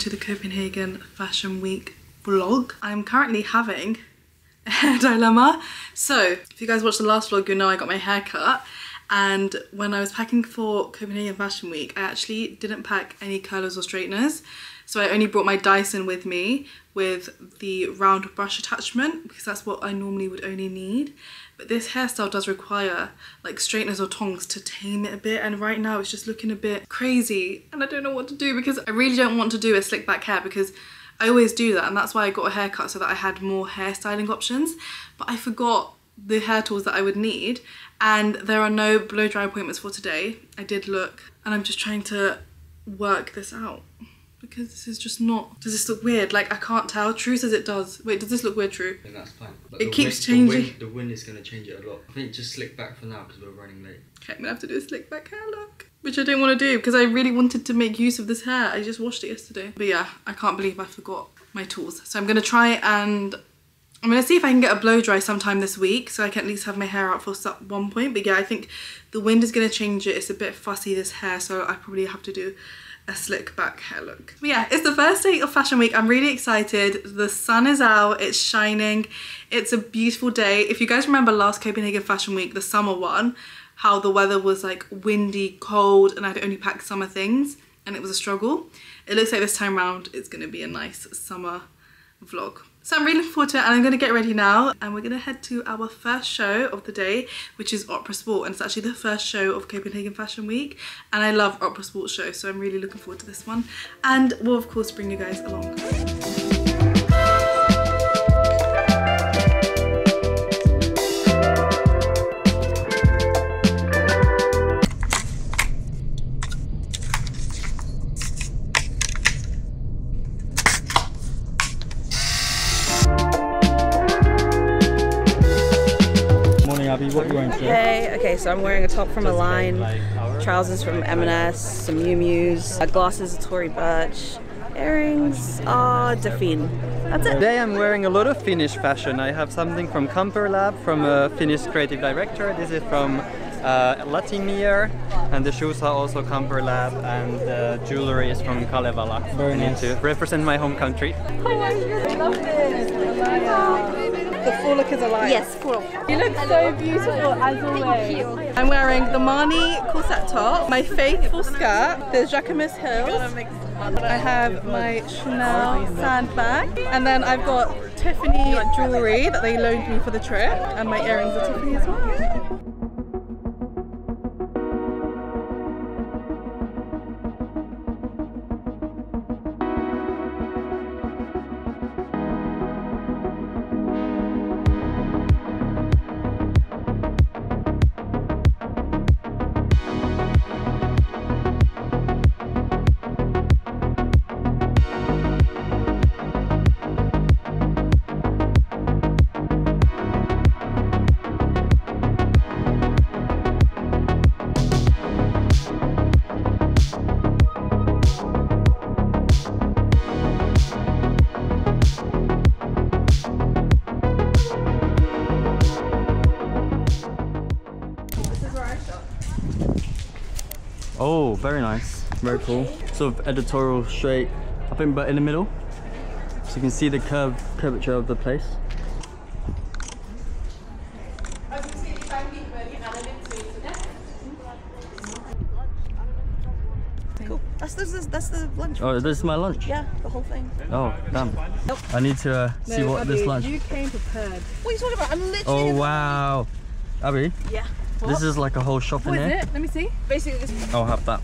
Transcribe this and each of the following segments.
to the Copenhagen Fashion Week vlog. I'm currently having a hair dilemma. So, if you guys watched the last vlog, you'll know I got my hair cut. And when I was packing for Copenhagen Fashion Week, I actually didn't pack any curlers or straighteners. So I only brought my Dyson with me with the round brush attachment because that's what I normally would only need. But this hairstyle does require like straighteners or tongs to tame it a bit and right now it's just looking a bit crazy and I don't know what to do because I really don't want to do a slick back hair because I always do that and that's why I got a haircut so that I had more hairstyling options but I forgot the hair tools that I would need and there are no blow dry appointments for today. I did look and I'm just trying to work this out because this is just not does this look weird. Like I can't tell. True says it does. Wait does this look weird True? Then that's fine. It keeps wind, The changing. wind, the wind is going to change it a lot. I think just slick back for now because we're running late. okay I'm gonna have to do a slick back hair look which I didn't want to do because I really wanted to make use of this hair. I just washed it yesterday. But yeah I can't believe I forgot my tools. So I'm gonna try and I'm gonna see if I can get a blow dry sometime this week so I can at least have my hair out for one point. But yeah I think the wind is gonna change it. It's a bit fussy this hair so I probably have to do a slick back hair look. But yeah, it's the first day of Fashion Week. I'm really excited. The sun is out, it's shining. It's a beautiful day. If you guys remember last Copenhagen Fashion Week, the summer one, how the weather was like windy, cold, and I'd only packed summer things and it was a struggle. It looks like this time round it's gonna be a nice summer vlog. So I'm really looking forward to it and I'm going to get ready now and we're going to head to our first show of the day which is Opera Sport and it's actually the first show of Copenhagen Fashion Week and I love Opera Sport shows so I'm really looking forward to this one and we'll of course bring you guys along. So I'm wearing a top from Align, trousers from M&S, some Miu Miu's, uh, glasses Tory Burch, earrings are Delphine. That's it. Today I'm wearing a lot of Finnish fashion. I have something from Camper Lab from a Finnish creative director. This is from uh, Latimmier, and the shoes are also Camper Lab, and the jewelry is from Kalevala. Very I need to represent my home country. The full look is alive. Yes, full. You look so beautiful as always. I'm wearing the Marni corset top, my Faithfull skirt, the Jacquemus heels. I have my Chanel sandbag, and then I've got Tiffany jewelry that they loaned me for the trip, and my earrings are Tiffany as well. Very nice. Very cool. Sort of editorial straight, I think, but in the middle. So you can see the curve, curvature of the place. Cool. That's, that's, that's, that's the lunch. Oh, this is my lunch. Yeah, the whole thing. Oh, damn. Nope. I need to uh, see what this lunch. You came prepared. What are you talking about? I'm literally. Oh in the- wow, Abby, Yeah. This is like a whole shop in What is here. it? Let me see. Basically, this. I'll have that.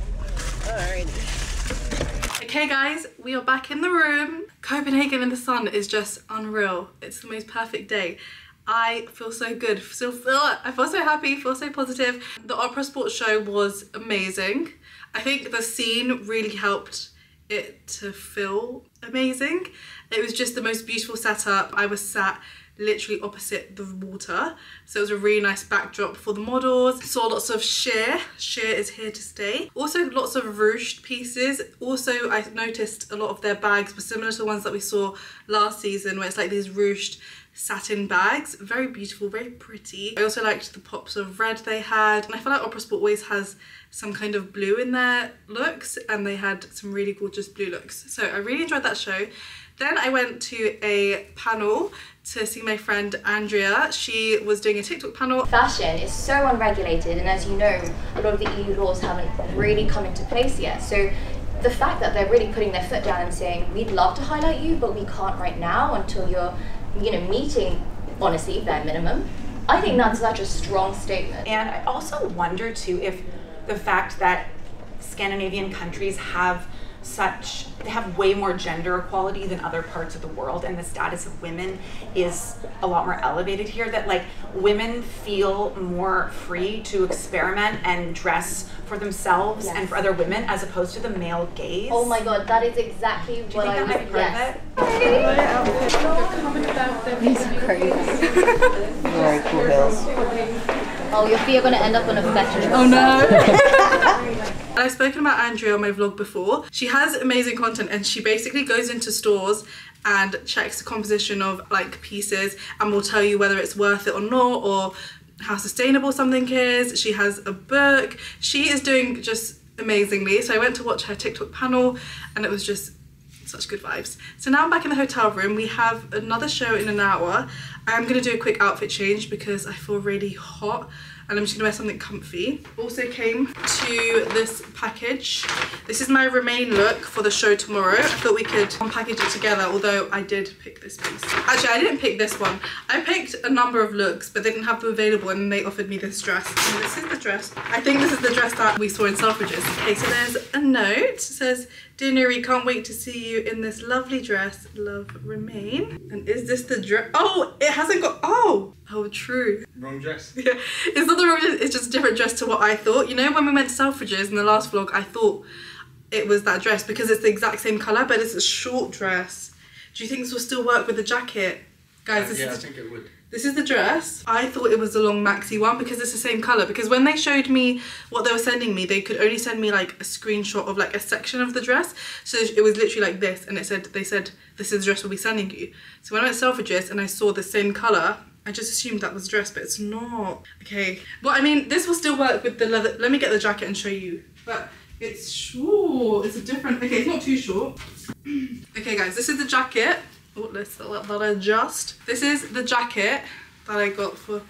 Alrighty. Okay guys, we are back in the room. Copenhagen in the sun is just unreal. It's the most perfect day. I feel so good. Still feel I feel so happy, feel so positive. The opera sports show was amazing. I think the scene really helped it to feel amazing. It was just the most beautiful setup. I was sat literally opposite the water. So it was a really nice backdrop for the models. Saw lots of sheer. Sheer is here to stay. Also lots of ruched pieces. Also I noticed a lot of their bags were similar to the ones that we saw last season where it's like these ruched satin bags. Very beautiful, very pretty. I also liked the pops of red they had. And I feel like Opera Sport always has some kind of blue in their looks and they had some really gorgeous blue looks. So I really enjoyed that show. Then I went to a panel to see my friend Andrea. She was doing a TikTok panel. Fashion is so unregulated, and as you know, a lot of the EU laws haven't really come into place yet. So the fact that they're really putting their foot down and saying, we'd love to highlight you, but we can't right now until you're, you know, meeting, honestly, bare minimum. I think that's such a strong statement. And I also wonder too if the fact that Scandinavian countries have such they have way more gender equality than other parts of the world and the status of women is a lot more elevated here that like women feel more free to experiment and dress for themselves Yes. and for other women as opposed to the male gaze Oh my god, that is exactly do you what think I that was. might be part yes. of it Very cool heels. Oh, your feet are gonna end up on a fetish. Oh no. I've spoken about Andrea on my vlog before. She has amazing content and she basically goes into stores and checks the composition of like pieces and will tell you whether it's worth it or not or how sustainable something is. She has a book. She is doing just amazingly. So I went to watch her TikTok panel and it was just such good vibes. So now I'm back in the hotel room. We have another show in an hour. I'm gonna do a quick outfit change because I feel really hot and I'm just gonna wear something comfy. Also came to this package. This is my remain look for the show tomorrow. I thought we could unpackage it together, although I did pick this piece. Actually, I didn't pick this one. I picked a number of looks, but they didn't have them available and they offered me this dress. And this is the dress. I think this is the dress that we saw in Selfridges. Okay, so there's a note. It says, Dear Noorie, can't wait to see you in this lovely dress. Love, remain. And is this the dress? Oh, it hasn't got, oh, oh, true. Wrong dress. Yeah, it's not the wrong dress, it's just a different dress to what I thought. You know, when we went to Selfridges in the last vlog, I thought it was that dress because it's the exact same colour, but it's a short dress. Do you think this will still work with the jacket? Guys, uh, this yeah, I think it would. This is the dress. I thought it was the long maxi one because it's the same colour. Because when they showed me what they were sending me, they could only send me like a screenshot of like a section of the dress. So it was literally like this and it said, they said, this is the dress we'll be sending you. So when I went Selfridges and I saw the same colour, I just assumed that was the dress, but it's not. Okay. Well, I mean, this will still work with the leather. Let me get the jacket and show you. But it's short. It's a different, okay, it's not too short. okay guys, this is the jacket. Let's let that adjust. This is the jacket that I got for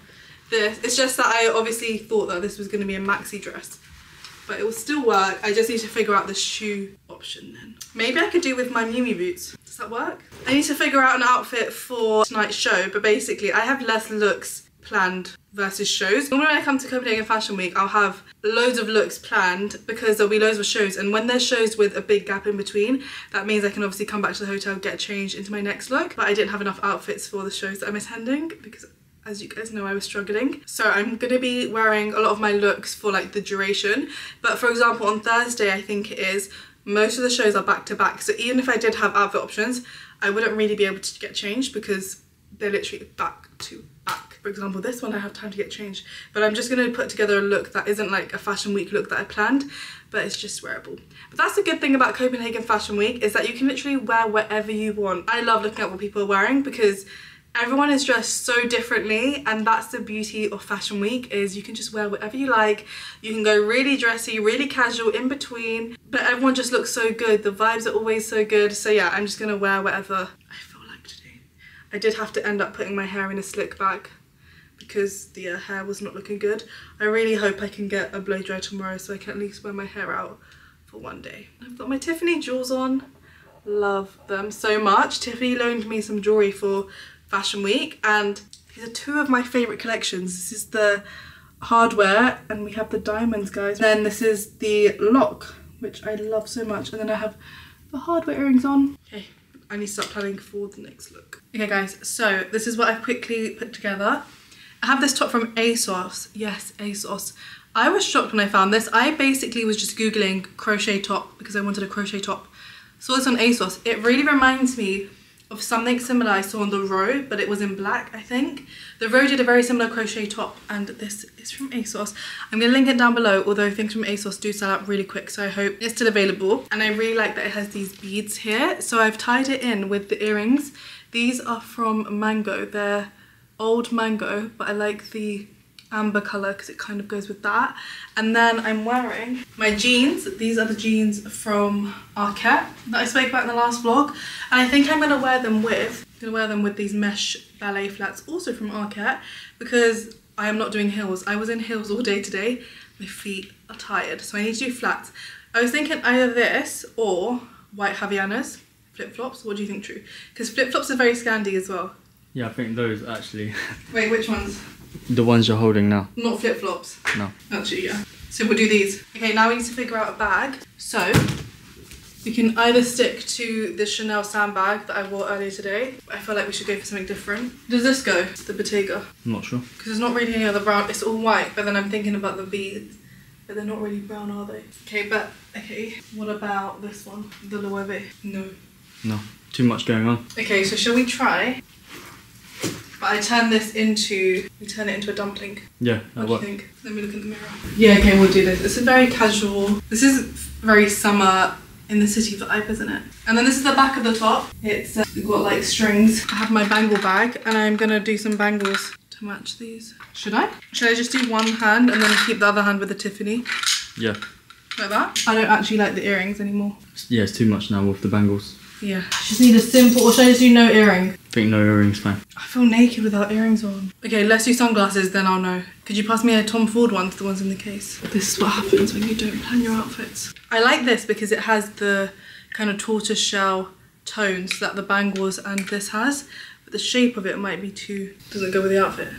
this. It's just that I obviously thought that this was going to be a maxi dress. But it will still work. I just need to figure out the shoe option then. Maybe I could do with my Miu boots. Does that work? I need to figure out an outfit for tonight's show. But basically, I have less looks planned versus shows. Normally when I come to Copenhagen Fashion Week, I'll have loads of looks planned because there'll be loads of shows. And when there's shows with a big gap in between, that means I can obviously come back to the hotel, get changed into my next look. But I didn't have enough outfits for the shows that I'm attending because as you guys know I was struggling so I'm gonna be wearing a lot of my looks for like the duration but for example on Thursday I think it is most of the shows are back to back so even if I did have outfit options I wouldn't really be able to get changed because they're literally back to for example this one I have time to get changed. But I'm just gonna put together a look that isn't like a fashion week look that I planned but it's just wearable. But that's the good thing about Copenhagen Fashion Week is that you can literally wear whatever you want. I love looking at what people are wearing because everyone is dressed so differently and that's the beauty of fashion week is you can just wear whatever you like. You can go really dressy really casual in between but everyone just looks so good. The vibes are always so good. So yeah i'm just gonna wear whatever i feel like today. I did have to end up putting my hair in a slick back because the uh, hair was not looking good i really hope i can get a blow dry tomorrow so i can at least wear my hair out for one day i've got my tiffany jewels on love them so much tiffany loaned me some jewelry for Fashion Week and these are two of my favourite collections. This is the HardWear and we have the diamonds guys. Then this is the lock which I love so much and then I have the HardWear earrings on. Okay, I need to start planning for the next look. Okay guys, so this is what I've quickly put together. I have this top from ASOS. Yes, ASOS. I was shocked when I found this. I basically was just googling crochet top because I wanted a crochet top. Saw this on ASOS. It really reminds me of something similar I saw on the Row, but it was in black, I think. The Row did a very similar crochet top, and this is from ASOS. I'm gonna link it down below, although things from ASOS do sell out really quick, so I hope it's still available. And I really like that it has these beads here, so I've tied it in with the earrings These are from Mango. They're old mango, but I like the amber colour because it kind of goes with that. And then I'm wearing my jeans. These are the jeans from Arket that I spoke about in the last vlog. And I think I'm going to wear them with, I'm to wear them with these mesh ballet flats also from Arket because I am not doing heels. I was in heels all day today. My feet are tired, so I need to do flats. I was thinking either this or white Havaianas, flip-flops. What do you think, True? Because flip-flops are very Scandi as well. Yeah, I think those actually. Wait, which ones? the ones you're holding now. Not flip flops. No. Actually, yeah. So we'll do these. Okay, now we need to figure out a bag. So we can either stick to the Chanel sandbag that I wore earlier today. I feel like we should go for something different. Does this go? The Bottega? I'm not sure. Because there's not really any other brown. It's all white, but then I'm thinking about the beads. But they're not really brown, are they? Okay, but okay. What about this one? The Loewe? No. No. Too much going on. Okay, so shall we try? But I turn this into, we turn it into a dumpling. Yeah, What do you think? Let me look in the mirror. Yeah, okay, we'll do this. It's a very casual. This is very summer in the city vibe, isn't it? And then this is the back of the top. It's uh, got like strings. I have my bangle bag, and I'm gonna do some bangles to match these. Should I? Should I just do one hand and then keep the other hand with the Tiffany Yeah. like that? I don't actually like the earrings anymore. Yeah, it's too much now with the bangles. Yeah, just need a simple. Or should I just do no earring? I think no earrings fine. I feel naked without earrings on. Okay, let's do sunglasses, then I'll know. Could you pass me a Tom Ford one, the ones in the case? This is what happens when you don't plan your outfits. I like this because it has the kind of tortoise shell tones that the bangles and this has, but the shape of it might be too doesn't go with the outfit.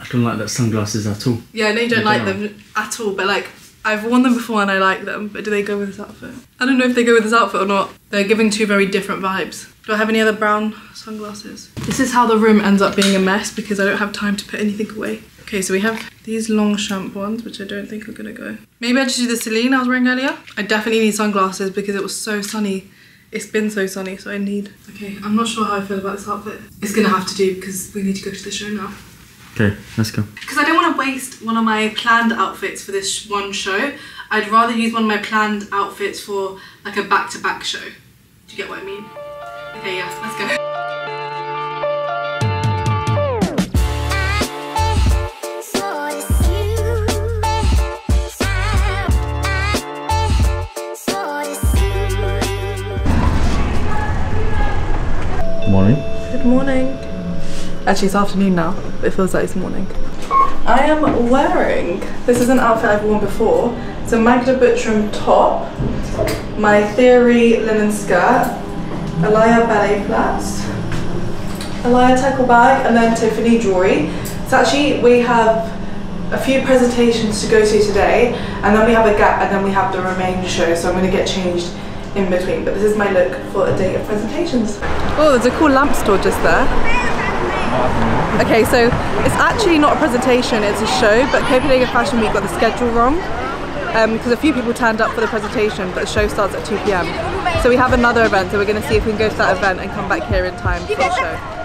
I don't like that sunglasses at all. Yeah, I know you don't You like don't? them at all, but like I've worn them before and I like them, but do they go with this outfit? I don't know if they go with this outfit or not. They're giving two very different vibes. Do I have any other brown sunglasses? This is how the room ends up being a mess because I don't have time to put anything away. Okay, so we have these long Longchamp ones, which I don't think are gonna go. Maybe I just do the Celine I was wearing earlier. I definitely need sunglasses because it was so sunny. It's been so sunny, so I need. Okay, I'm not sure how I feel about this outfit. It's gonna have to do because we need to go to the show now Okay, let's go. because I don't want to waste one of my planned outfits for this one show. I'd rather use one of my planned outfits for like a back-to-back show. Do you get what I mean? Okay, yeah, let's go. Morning. Good morning. Actually, it's afternoon now, but it feels like it's morning. I am wearing, this is an outfit I've worn before. It's a Magda Butrym top, my Theory linen skirt, Alaïa ballet flats, Alaïa Teckel bag, and then Tiffany jewelry. So actually, we have a few presentations to go to today, and then we have a gap, and then we have the remaining show. So I'm going to get changed in between. But this is my look for a day of presentations. Oh, there's a cool lamp store just there. Okay, so it's actually not a presentation, it's a show, but Copenhagen Fashion Week got the schedule wrong um, because a few people turned up for the presentation, but the show starts at 2 pm. So we have another event, so we're going to see if we can go to that event and come back here in time for the show.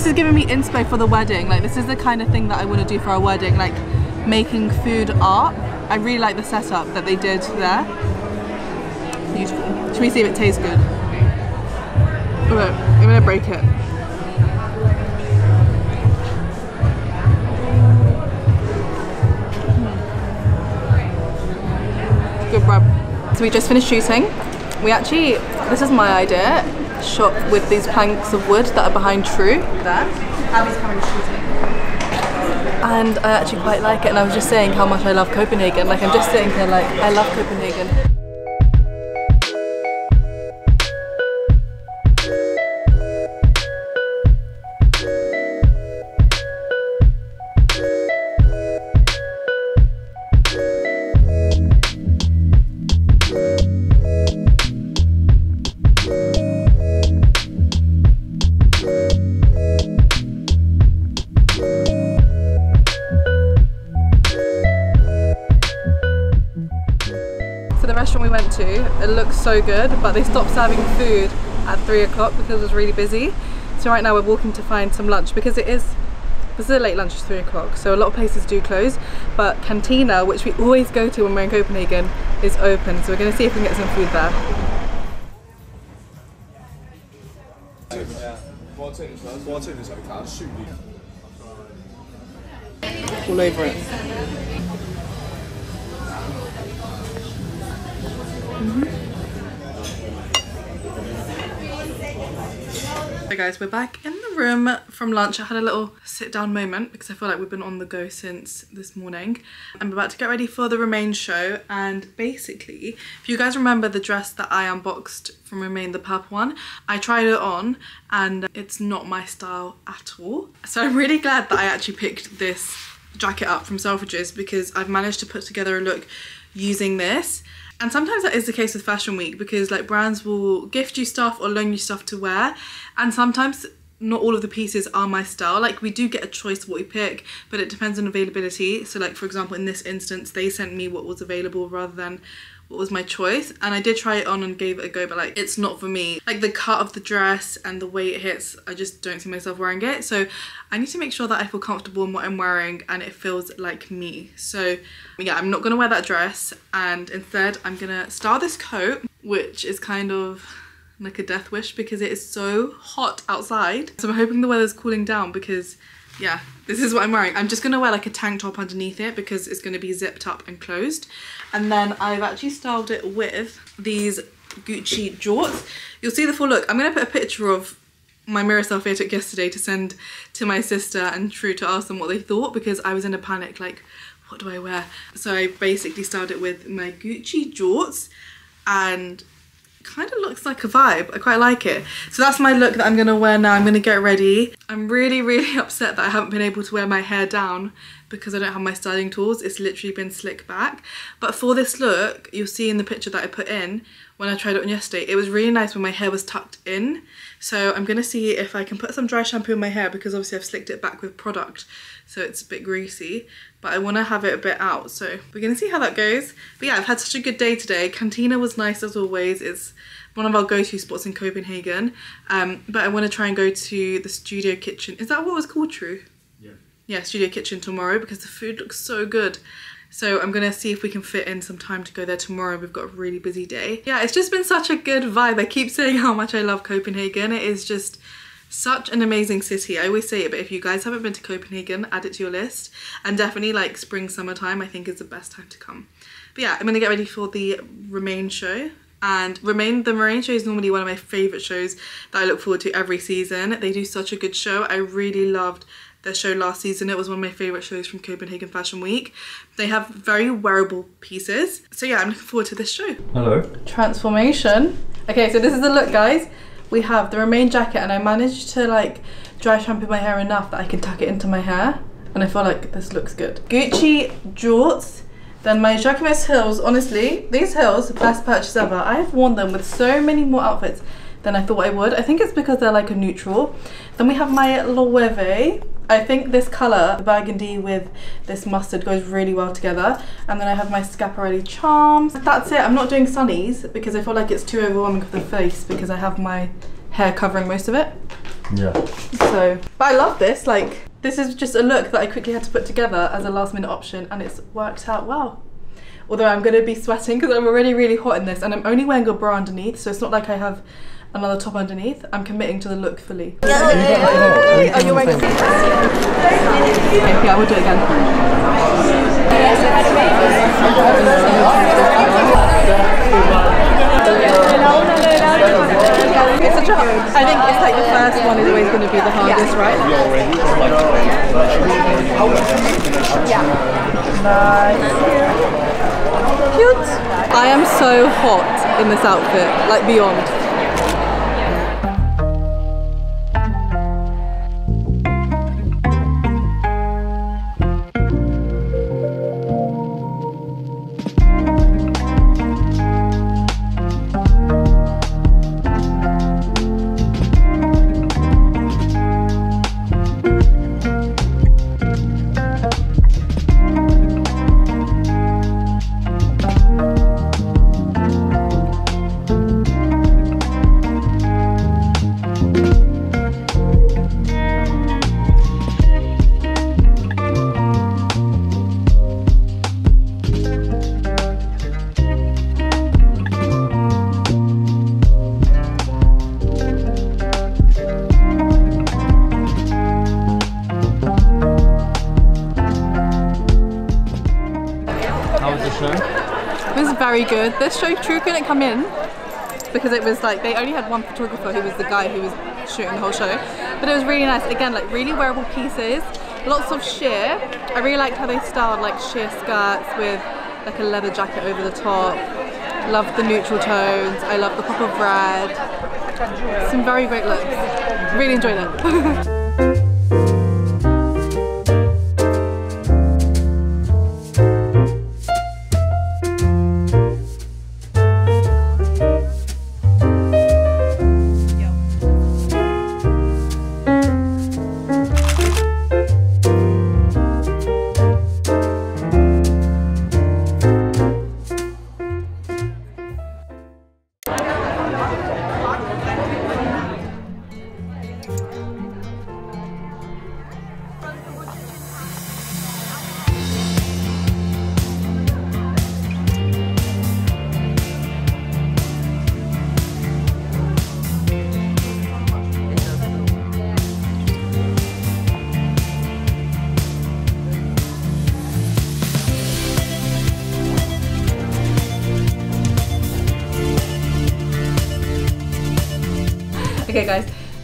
This is giving me inspo for the wedding. Like this is the kind of thing that I want to do for our wedding, like making food art. I really like the setup that they did there. Beautiful. Should we see if it tastes good? Okay, I'm gonna break it. Hmm. Good rub. So we just finished shooting. We actually, this is my idea, shot with these planks of wood that are behind True. And I actually quite like it and I was just saying how much I love Copenhagen. Like I'm just sitting here like, I love Copenhagen. So good, but they stopped serving food at three o'clock because it was really busy. So right now we're walking to find some lunch because it is this is a late lunch, it's three o'clock, so a lot of places do close. But Cantina, which we always go to when we're in Copenhagen, is open. So we're gonna see if we can get some food there. All over it. Mm-hmm. So guys, we're back in the room from lunch. I had a little sit down moment because I feel like we've been on the go since this morning. I'm about to get ready for the Remain show and basically, if you guys remember the dress that I unboxed from Remain, the purple one, I tried it on and it's not my style at all. So I'm really glad that I actually picked this jacket up from Selfridges because I've managed to put together a look using this and sometimes that is the case with fashion week because like brands will gift you stuff or loan you stuff to wear. And sometimes not all of the pieces are my style. Like we do get a choice of what we pick but it depends on availability. So like for example in this instance they sent me what was available rather than was my choice and I did try it on and gave it a go but like it's not for me. Like the cut of the dress and the way it hits I just don't see myself wearing it. So I need to make sure that I feel comfortable in what I'm wearing and it feels like me. So yeah I'm not gonna wear that dress and instead I'm gonna style this coat which is kind of like a death wish because it is so hot outside. So I'm hoping the weather's cooling down because yeah this is what I'm wearing. I'm just gonna wear like a tank top underneath it because it's gonna be zipped up and closed. And then I've actually styled it with these Gucci jorts. You'll see the full look. I'm gonna put a picture of my mirror selfie I took yesterday to send to my sister and True to ask them what they thought because I was in a panic like what do I wear? So I basically styled it with my Gucci jorts and kind of looks like a vibe. I quite like it. So that's my look that I'm gonna wear now. I'm gonna get ready. I'm really, really upset that I haven't been able to wear my hair down because I don't have my styling tools. It's literally been slick back. But for this look, you'll see in the picture that I put in when I tried it on yesterday, it was really nice when my hair was tucked in. So I'm gonna see if I can put some dry shampoo in my hair because obviously I've slicked it back with product. So it's a bit greasy, but I wanna have it a bit out. So we're gonna see how that goes. But yeah, I've had such a good day today. Cantina was nice as always. It's one of our go-to spots in Copenhagen. Um, but I wanna try and go to the Studio Kitchen. Is that what was called, True? Yeah. Yeah, Studio Kitchen tomorrow because the food looks so good. So I'm gonna see if we can fit in some time to go there tomorrow. We've got a really busy day. Yeah, it's just been such a good vibe. I keep saying how much I love Copenhagen. It is just such an amazing city. I always say it, but if you guys haven't been to Copenhagen, add it to your list. And definitely like spring, summertime, I think is the best time to come. But yeah, I'm gonna get ready for the Remain show. And Remain, the Remain show is normally one of my favourite shows that I look forward to every season. They do such a good show. I really loved their show last season. It was one of my favourite shows from Copenhagen Fashion Week. They have very wearable pieces. So yeah, I'm looking forward to this show. Hello. Transformation. Okay, so this is the look, guys. We have the Remain jacket and I managed to like dry shampoo my hair enough that I can tuck it into my hair. And I feel like this looks good. Gucci jorts. Then my Jacquemus heels, honestly, these heels, best purchase ever. I've worn them with so many more outfits than I thought I would. I think it's because they're like a neutral. Then we have my Loewe. I think this colour, the burgundy with this mustard goes really well together. And then I have my Schiaparelli charms. That's it. I'm not doing sunnies because I feel like it's too overwhelming for the face because I have my hair covering most of it. Yeah. So, but I love this. Like, this is just a look that I quickly had to put together as a last minute option and it's worked out well. Although I'm going to be sweating because I'm already really hot in this and I'm only wearing a bra underneath so it's not like I have another top underneath. I'm committing to the look fully. Are you wearing a Okay, yeah, we'll do it again. It's such a, I think it's like the first one is always going to be the hardest, right? Nice. Cute. I am so hot in this outfit, like beyond. This show, True couldn't come in because it was like they only had one photographer who was the guy who was shooting the whole show. But it was really nice. Again, like really wearable pieces, lots of sheer. I really liked how they styled like sheer skirts with like a leather jacket over the top. Loved the neutral tones. I love the pop of red. Some very great looks. Really enjoyed it.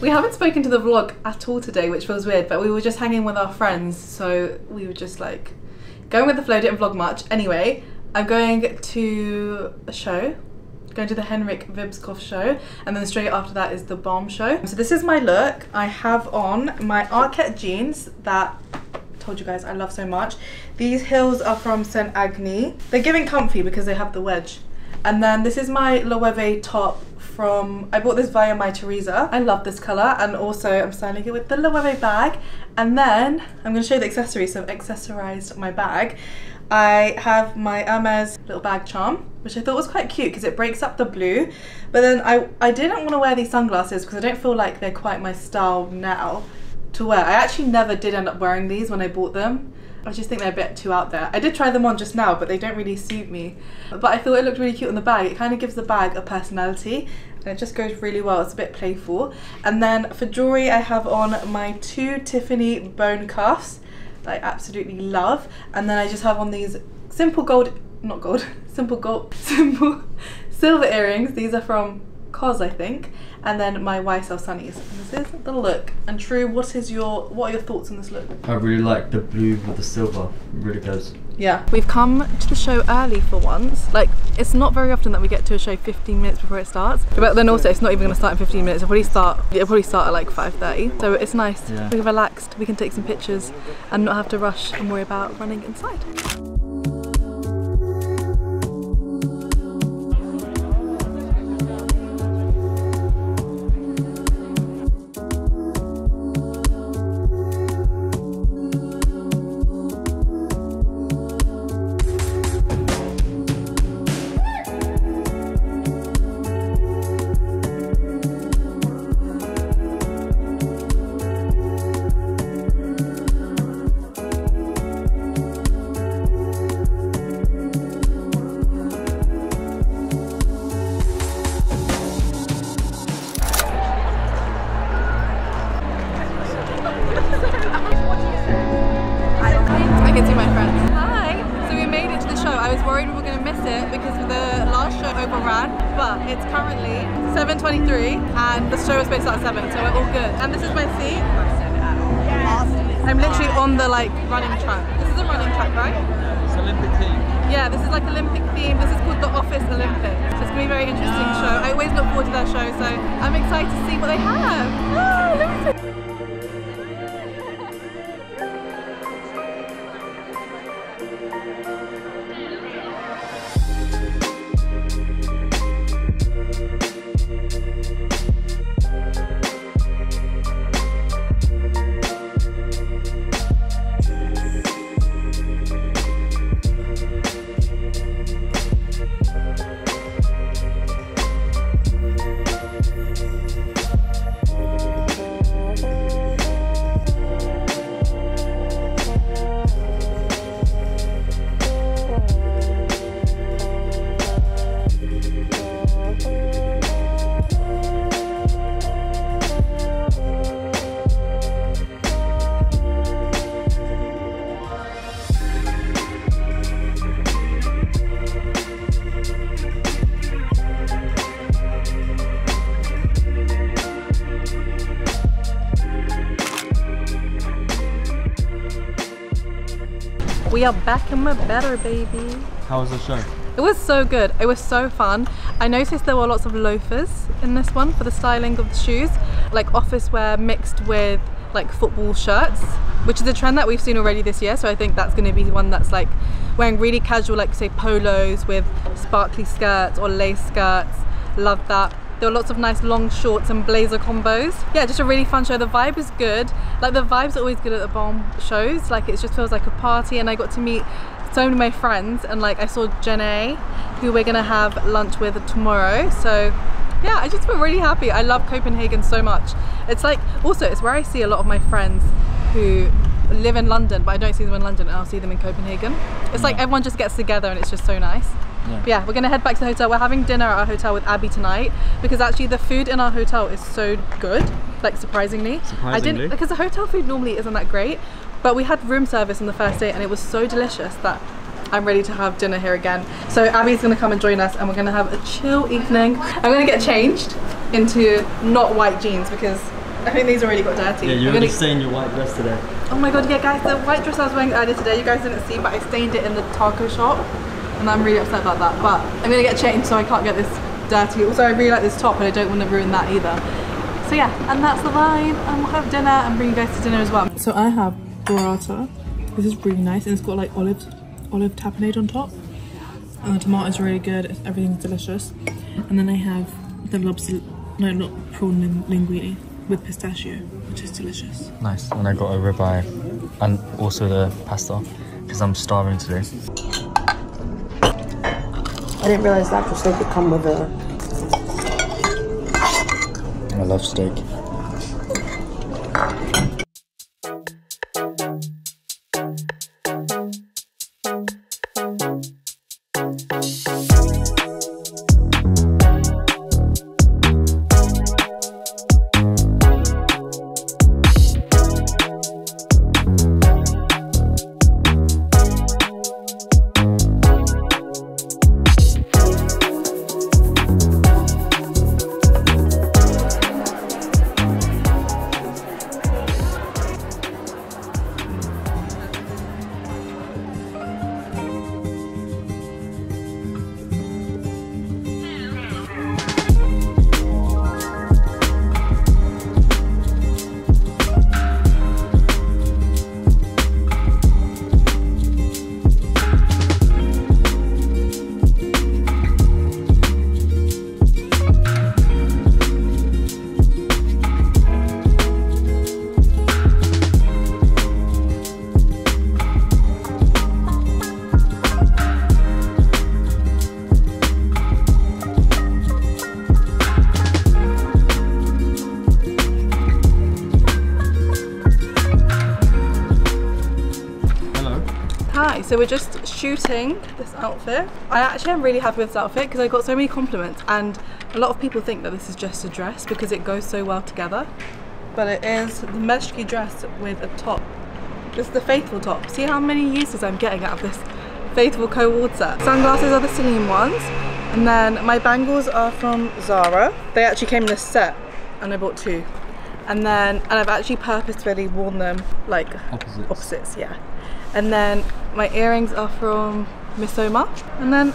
we haven't spoken to the vlog at all today, which feels weird, but we were just hanging with our friends, so we were just like going with the flow, didn't vlog much. Anyway, I'm going to a show, going to the Henrik Vibskov show, and then straight after that is the Baum show. So this is my look. I have on my Arket jeans that told you guys I love so much. These heels are from St. Agni. They're giving comfy because they have the wedge. And then this is my Loewe top from, I bought this via Mytheresa. I love this colour and also I'm styling it with the Loewe bag. And then I'm going to show you the accessories, so I've accessorised my bag. I have my Hermes little bag charm, which I thought was quite cute because it breaks up the blue. But then I, I didn't want to wear these sunglasses because I don't feel like they're quite my style now to wear. I actually never did end up wearing these when I bought them. I just think they're a bit too out there. I did try them on just now, but they don't really suit me. But I thought it looked really cute on the bag. It kind of gives the bag a personality and it just goes really well. It's a bit playful. And then for jewelry, I have on my two Tiffany bone cuffs that I absolutely love. And then I just have on these simple gold, not gold, simple gold, simple silver earrings. These are from COS, I think. And then my YSL sunnies. And this is the look. And True, what is your, what are your thoughts on this look? I really like the blue with the silver. It really goes. Yeah. We've come to the show early for once. Like, it's not very often that we get to a show 15 minutes before it starts. But then also, it's not even going to start in 15 minutes. It'll probably start, it'll probably start at like 5.30. So it's nice. Yeah. We're relaxed. We can take some pictures and not have to rush and worry about running inside. We are back and we're better, baby. How was the show? It was so good. It was so fun. I noticed there were lots of loafers in this one for the styling of the shoes, like office wear mixed with like football shirts, which is a trend that we've seen already this year. So I think that's going to be one that's like wearing really casual, like say polos with sparkly skirts or lace skirts. Love that. There were lots of nice long shorts and blazer combos. Yeah, just a really fun show. The vibe is good. Like the vibe's are always good at the Baum shows. Like it just feels like a party and I got to meet so many of my friends and like I saw Jenna who we're gonna have lunch with tomorrow. So yeah, I just feel really happy. I love Copenhagen so much. It's like, also it's where I see a lot of my friends who live in London, but I don't see them in London and I'll see them in Copenhagen. It's like mm. everyone just gets together and it's just so nice. Yeah. Yeah, we're gonna head back to the hotel. We're having dinner at our hotel with Abby tonight because actually the food in our hotel is so good, like surprisingly. I Surprisingly? didn't because the hotel food normally isn't that great, but we had room service on the first day and it was so delicious that I'm ready to have dinner here again. So Abby's gonna come and join us and we're gonna have a chill evening. I'm gonna get changed into not white jeans because I think these already got dirty. Yeah, you gonna- already stained your white dress today. Oh my god, yeah guys, the white dress I was wearing earlier today, you guys didn't see, but I stained it in the taco shop. And I'm really upset about that. But I'm gonna get changed so I can't get this dirty. Also, I really like this top and I don't want to ruin that either. So yeah, and that's the vibe. And we'll have dinner and bring you guys to dinner as well. So I have burrata. This is really nice and it's got like olive, olive tapenade on top. And the tomatoes are really good. Everything's delicious. And then I have the lobster, no, not prawn ling- linguine with pistachio, which is delicious. Nice. And I got a ribeye and also the pasta because I'm starving today. I didn't realize that actual steak would come with a. I love steak. This outfit. I actually am really happy with this outfit because I got so many compliments and a lot of people think that this is just a dress because it goes so well together. But it is the Meshki dress with a top. This is the Faithfull top. See how many uses I'm getting out of this Faithfull co-ward set. Sunglasses are the Celine ones. And then my bangles are from Zara. They actually came in a set and I bought two. And then, and I've actually purposefully worn them like Opposites. opposites, yeah. And then my earrings are from Missoma. And then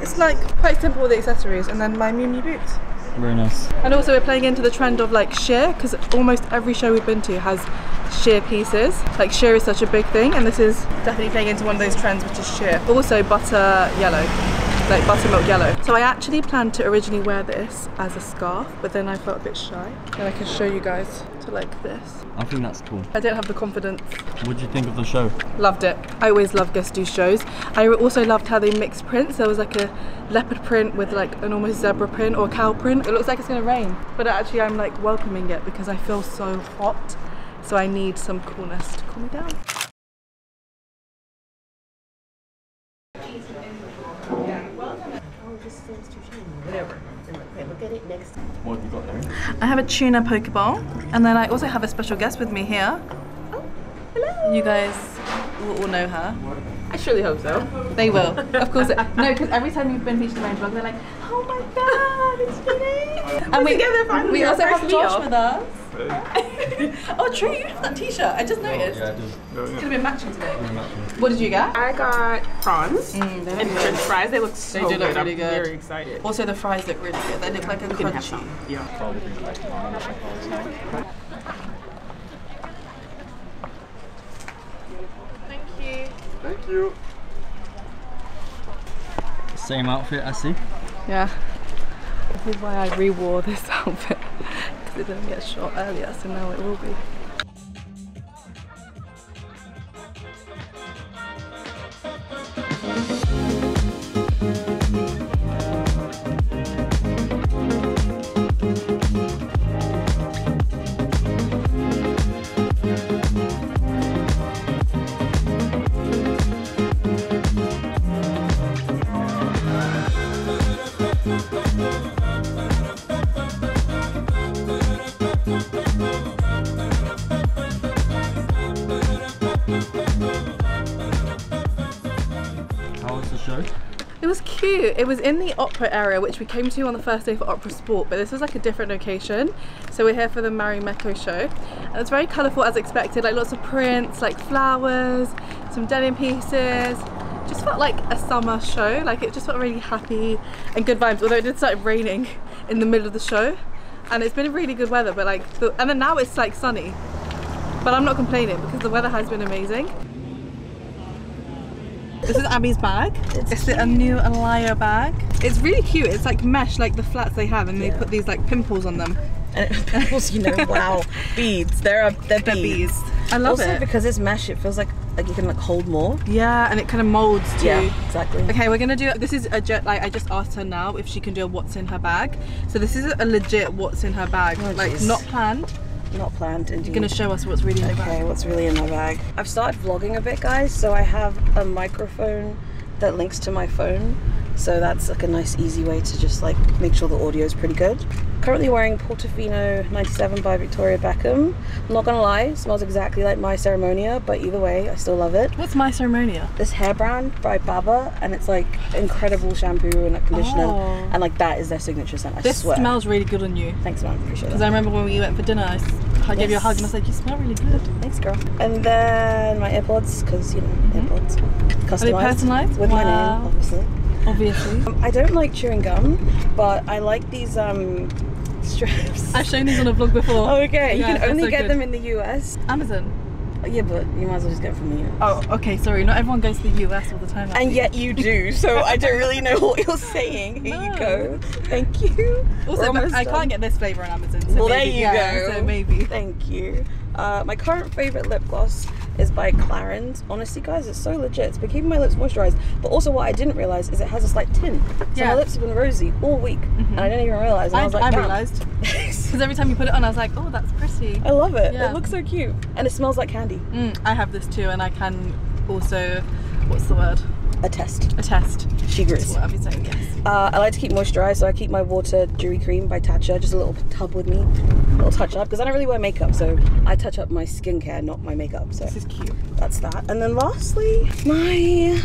it's like quite simple with the accessories. And then my Miu Miu boots. Very nice. And also we're playing into the trend of like sheer because almost every show we've been to has sheer pieces. Like sheer is such a big thing and this is definitely playing into one of those trends which is sheer. Also butter yellow, like buttermilk yellow. So I actually planned to originally wear this as a scarf but then I felt a bit shy. And I can show you guys to like this. I think that's cool. I don't have the confidence. What do you think of the show? Loved it. I always love guest do shows. I also loved how they mixed prints. There was like a leopard print with like an almost zebra print or cow print. It looks like it's gonna rain, but actually I'm like welcoming it because I feel so hot. So I need some coolness to cool me down. What have you got there? I have a tuna pokeball, and then I also have a special guest with me here. Oh, hello. You guys will all know her. I surely hope so. They will, of course. No, because every time you've been featured in my vlog, they're like, "Oh my god, it's Jenny!" and we, together we also have Josh meal. with us. oh, true. You have that T-shirt. I just noticed. Yeah, I do. Could have been matching today. What did you get? I got prawns Mm, they look and good. french fries. They look so do look good. really I'm good. very excited. Also, the fries look really good. They look like a You can have crunchy. some. Yeah. Thank you. Thank you. Same outfit, I see. Yeah. Is why I re-wore this outfit because it didn't get shot earlier, so now it will be. It was in the opera area, which we came to on the first day for Opera Sport, but this was like a different location. So we're here for the Marimekko show. And it's very colourful as expected, like lots of prints, like flowers, some denim pieces. Just felt like a summer show. Like it just felt really happy and good vibes, although it did start raining in the middle of the show. And it's been really good weather, but like, the, and then now it's like sunny. But I'm not complaining because the weather has been amazing. This is Abby's bag. It's, a new Alaïa bag. It's really cute. It's like mesh, like the flats they have, and they put these like pimples on them. And pimples, you know, wow, beads. They're they're, They're beads. I love also it. because it's mesh, it feels like like you can like hold more. yeah, and it kind of molds too. Yeah, exactly. Okay, we're gonna do. This is a jet. Like I just asked her now if she can do a what's in her bag. So this is a legit what's in her bag. Oh, like jeez. not planned. Not planned. Indeed. You're gonna show us what's really in Okay, bag. what's really in my bag? I've started vlogging a bit, guys. So I have a microphone that links to my phone. So that's like a nice, easy way to just like make sure the audio is pretty good. Currently wearing Portofino 97 by Victoria Beckham. I'm not gonna lie, it smells exactly like my Ceremonia, but either way, I still love it. What's my ceremonia? This hair brand by Babba, and it's like incredible shampoo and like conditioner, Oh. and like that is their signature scent. I This swear. smells really good on you. Thanks, man. Appreciate it. Because. I remember when we went for dinner, I, gave you a hug and I was like, you smell really good. Thanks, girl. And then my AirPods, because you know AirPods, customized, Mm-hmm. personalised? with my name, obviously. Obviously. Um, I don't like chewing gum, but I like these um strips. I've shown these on a vlog before. okay, you Yeah, can only so get good. them in the US. Amazon. Yeah, but you might as well just get them from the US. Oh, okay, sorry. Not everyone goes to the US all the time. And yet you do, so I don't really know what you're saying. Here you go. Thank you. Also, I can't get this flavour on Amazon. So well, there you yeah, go. So maybe. Thank you. Uh, my current favorite lip gloss is by Clarins. Honestly, guys, it's so legit. It's been keeping my lips moisturized. But also, what I didn't realize is it has a slight tint. So Yeah. my lips have been rosy all week, and I didn't even realize. And I, I, was like, I realised. Because every time you put it on, I was like, oh, that's pretty. I love it. Yeah. It looks so cute, and it smells like candy. Mm, I have this too, and I can also, what's the word? A test. A test. She agrees. What saying, yes. Uh, I like to keep moisturized, so I keep my water dewy cream by Tatcha, just a little tub with me, a little touch up, because I don't really wear makeup, so I touch up my skincare, not my makeup. So This is cute. that's that. And then lastly, my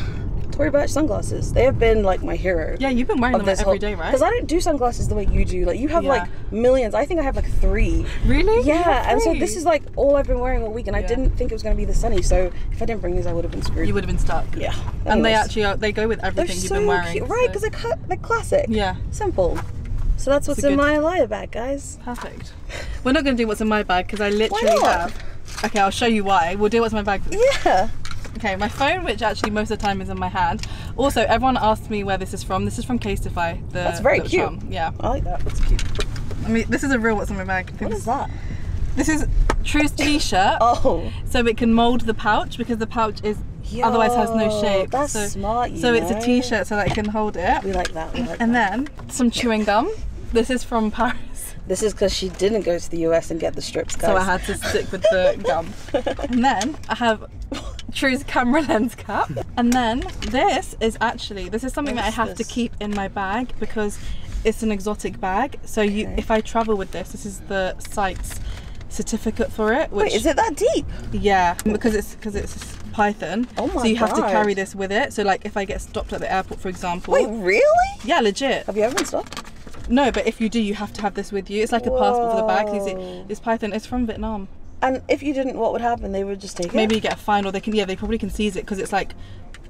Tory Burch sunglasses. They have been like my hero. Yeah, you've been wearing them like, every day, right? Because I don't do sunglasses the way you do. Like you have Yeah. like millions. I think I have like three. Really? Yeah, have and so this is like all I've been wearing all week, and I didn't think it was going to be the sunny. So if I didn't bring these, I would have been screwed. You would have been stuck. Yeah. And they actually are, they go with They're everything you've so been wearing. cute, right? so- Because they're, cu- they're classic. Yeah, Simple. So that's what's in my Alaïa bag, guys. perfect. We're not going to do what's in my bag because I literally not? have. Okay, I'll show you why. We'll do what's in my bag. Yeah. Okay, my phone, which actually most of the time is in my hand. Also, everyone asked me where this is from. This is from Casetify. The That's very cute. charm. Yeah. I like that. That's cute. I mean, this is a real what's in my bag. What is that? This is True's t-shirt, Oh. so it can mold the pouch because the pouch is otherwise has no shape. That's so, smart. So it's a know? t-shirt so that it can hold it. We like that. We like And that. then some chewing gum. This is from Paris, This is because she didn't go to the US and get the strips, guys. so I had to stick with the gum. And then I have True's camera lens cap. And then this is actually this is something that I What's have to keep in my bag because it's an exotic bag. So you, if I travel with this, this is the site's certificate for it. Which Wait, is it that deep? Yeah, because it's because it's Python. Oh my So you have to carry this with it. So like if I get stopped at the airport, for example. Wait, really? Yeah, legit. Have you ever been stopped? No, but if you do, you have to have this with you. It's like a passport for the bag. Whoa. This python is from Vietnam. And if you didn't, what would happen? They would just take Maybe it. you get a fine, or they can. Yeah, they probably can seize it because it's like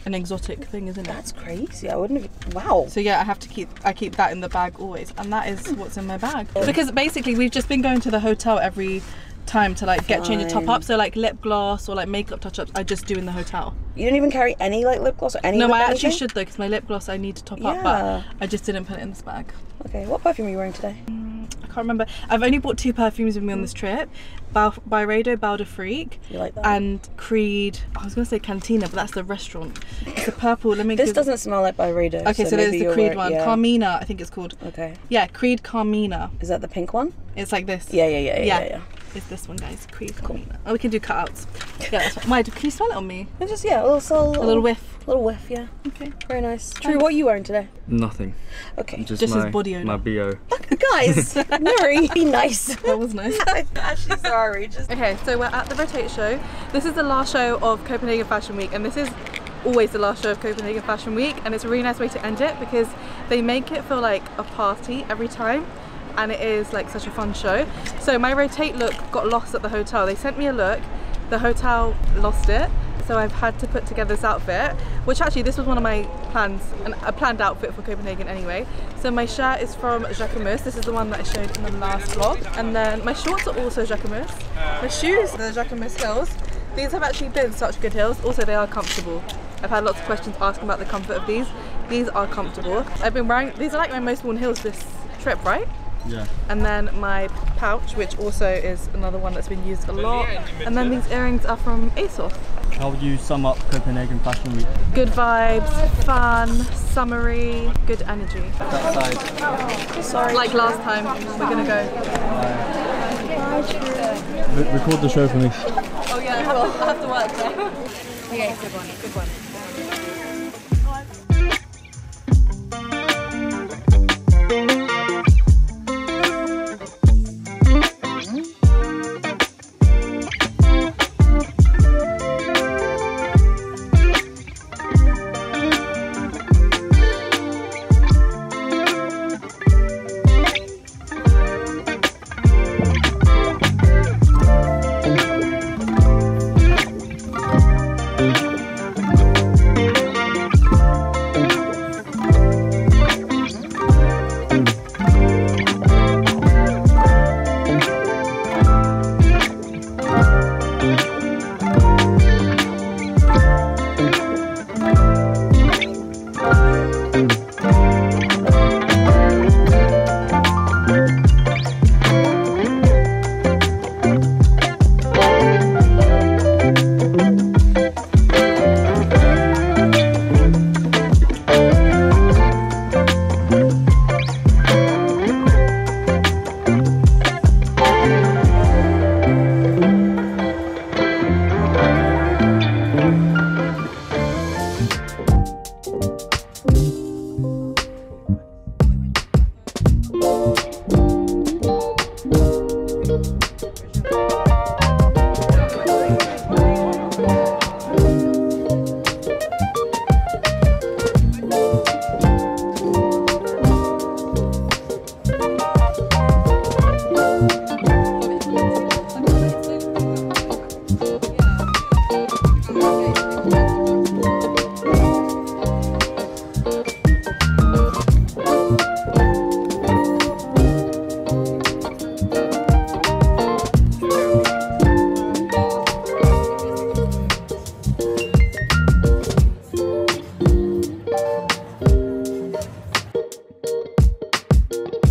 an exotic thing, isn't it? That's crazy. I wouldn't have. Wow. So yeah, I have to keep I keep that in the bag always, and that is what's in my bag. Because basically, we've just been going to the hotel every time to like get change a top up. So like lip gloss or like makeup touch ups, I just do in the hotel. You don't even carry any like lip gloss or any. No, I actually anything? should though, because my lip gloss I need to top up, but I just didn't put it in this bag. Okay, what perfume are you wearing today? I can't remember. I've only bought two perfumes with me on this trip. Bal- Byredo Bal d'Afrique You like that? and Creed. I was gonna say Cantina, but that's the restaurant. It's a purple. Let me. This doesn't smell like Byredo. Okay, so, there's the Creed one. Yeah. Carmina, I think it's called. Okay. Yeah, Creed Carmina. Is that the pink one? It's like this. Yeah, yeah, yeah, yeah, Yeah. yeah. yeah. It's this one, guys. Creed Carmina. Oh, we can do cutouts. Yeah, that's fine. Can you smell it on me? It's just yeah, a little soul. A little whiff. A Little whiff, yeah. Okay. Very nice. True. What are you wearing today? Nothing. Okay. Just, Just his my, body odor. My BO. Guys, Noorie, be nice. That was nice. I'm actually sorry. Just Okay, so we're at the Rotate show. This is the last show of Copenhagen Fashion Week, and this is always the last show of Copenhagen Fashion Week, and it's a really nice way to end it because they make it feel like a party every time. And it is like such a fun show. So my rotate look got lost at the hotel. They sent me a look, the hotel lost it. So I've had to put together this outfit, which actually this was one of my plans, an, a planned outfit for Copenhagen anyway. So my shirt is from Jacquemus. This is the one that I showed in the last vlog. And then my shorts are also Jacquemus. My shoes, the Jacquemus heels. These have actually been such good heels. Also, they are comfortable. I've had lots of questions asking about the comfort of these. These are comfortable. I've been wearing, these are like my most worn heels this trip, right? Yeah. And then my pouch, which also is another one that's been used a lot. And then these earrings are from ASOS. How would you sum up Copenhagen Fashion Week? Good vibes, fun, summery, good energy. That side. Sorry. Like last time, we're gonna go. Re- record the show for me. Oh yeah, I have to, I have to work there. Okay, good one, good one.